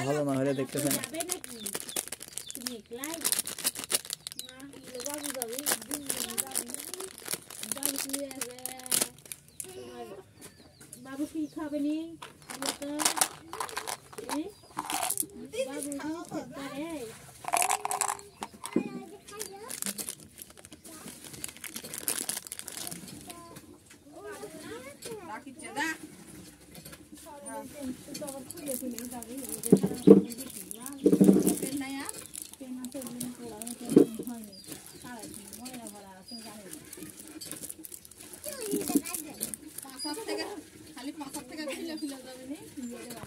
ভালো না হলে দেখতেছেন বাবু কি খাবে নি Thank you. খালি পাঁচ থেকে খাইলে